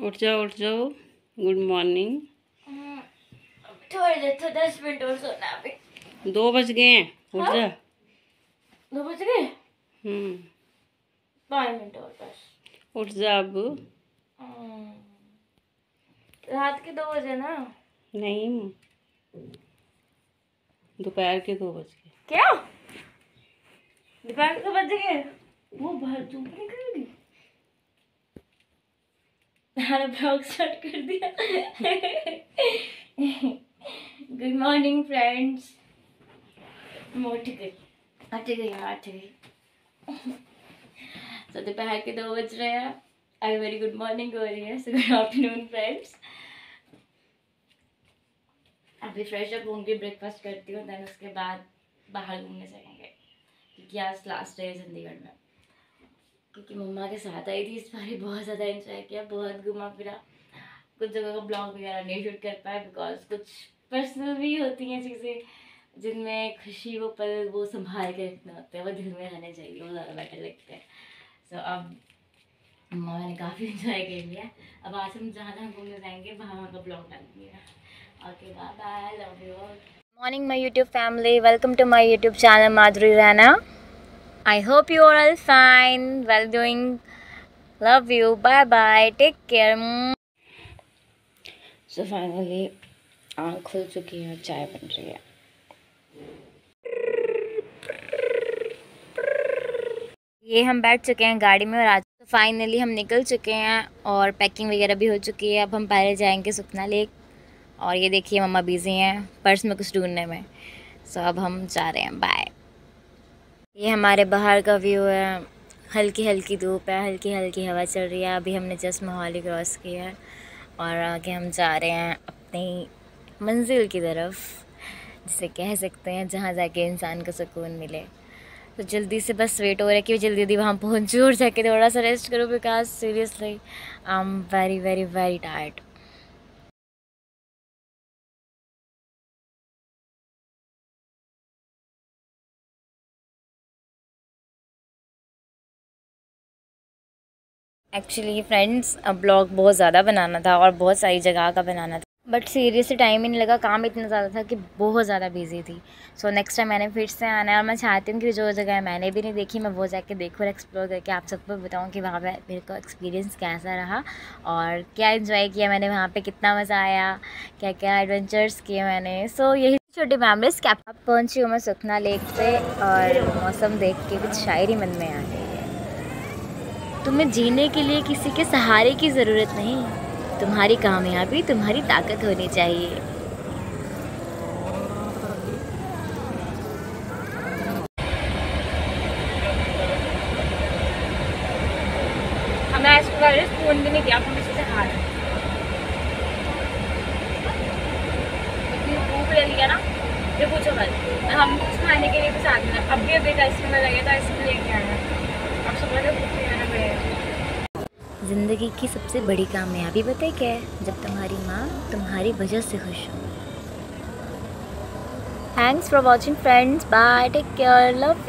उठ जाओ उठ जाओ। गुड मॉर्निंग थोड़ी देर तो दस मिनट और सोना अभी। दो बज गए हैं। उठ हाँ? जा। दो बज गए? हम्म। पाँच मिनट और बस। उठ जा अब। हम्म। रात के दो बजे ना? नहीं। दोपहर के दो बज गए। क्या? दोपहर के दो बज गए? वो बाहर धूप निकल गई मैंने ब्लॉग स्टार्ट कर दिया। गुड मॉर्निंग फ्रेंड्स मैं उठ गई। उठ गई हाँ गई। तो दोपहर के दो बज रहे हैं। आई वेरी गुड मॉर्निंग हो रही है गुड आफ्टरनून फ्रेंड्स अभी फ्रेश अप होंगी ब्रेकफास्ट करती हूँ देन उसके बाद बाहर घूमने जाएँगे क्योंकि आज लास्ट डे है चंडीगढ़ में। क्योंकि मम्मा के साथ आई थी इस बार बहुत ज़्यादा इंजॉय किया बहुत घूमा फिरा कुछ जगह का ब्लॉग वगैरह नहीं शूट कर पाया बिकॉज़ कुछ पर्सनल भी होती हैं चीज़ें जिनमें खुशी वो पल वो संभाल के रखना होता है वो दिल में रहने चाहिए वो ज़्यादा बेटर लगते हैं सो अब मम्मा ने काफ़ी इंजॉय कर लिया अब आज हम जहाँ जहाँ घूमने जाएँगे वहाँ वहाँ का ब्लॉग डालेंगे bye bye. Love you all. Morning, my YouTube family. Welcome to my YouTube channel, Madhuri Rana. I hope you are all fine. Well doing. Love you. Bye bye. Take care. So finally आँख खुल चुकी है चाय बन रही है ये हम बैठ चुके हैं गाड़ी में और आज तो फाइनली हम निकल चुके हैं और पैकिंग वगैरह भी हो चुकी है अब हम पहले जाएँगे सुखना लेक और ये देखिए मम्मा बिज़ी हैं पर्स में कुछ ढूँढने में सो अब हम जा रहे हैं बाय ये हमारे बाहर का व्यू है। हल्की हल्की धूप है, हल्की हल्की हवा चल रही है। अभी हमने जस्ट मोहाली क्रॉस किया है और आगे हम जा रहे हैं अपनी मंजिल की तरफ़, जिसे कह सकते हैं, जहाँ जाके इंसान को सुकून मिले। तो जल्दी से बस वेट हो रहा है कि जल्दी जल्दी वहाँ पहुँचूँ और जाके थोड़ा सा रेस्ट करूँ because seriously I am very very very tired actually friends blog बहुत ज़्यादा बनाना था और बहुत सारी जगह का बनाना था। बट सीरियसली टाइम ही नहीं लगा काम इतना ज़्यादा था कि बहुत ज़्यादा बिज़ी थी। सो नेक्स्ट टाइम मैंने फिर से आना है और मैं चाहती हूँ कि जो जगह मैंने भी नहीं देखी मैं वो जाके देखूँ और एक्सप्लोर करके आप सबको बताऊँ कि वहाँ पे मेरे को एक्सपीरियंस कैसा रहा और क्या इन्जॉय किया मैंने वहाँ पर कितना मज़ा आया क्या क्या एडवेंचर्स किए मैंने। सो so, यही छोटी मेमरीज अब पहुँची हूँ मैं सुखना लेक पे और मौसम देख के कुछ शायरी मन में आ गई तुम्हें जीने के लिए किसी के सहारे की ज़रूरत नहीं। तुम्हारी कामयाबी, तुम्हारी ताकत होनी चाहिए। लिया ना, ये पूछो मत। हम कुछ खाने के लिए भी साथ में अब भी अभी आइसक्रीम लगे तो आइसक्रीम लेके आए हैं अब सुबह से भूख नहीं आना पड़ेगा ज़िंदगी की सबसे बड़ी कामयाबी बताए क्या है? जब तुम्हारी माँ तुम्हारी वजह से खुश हो। Thanks for watching friends bye take care love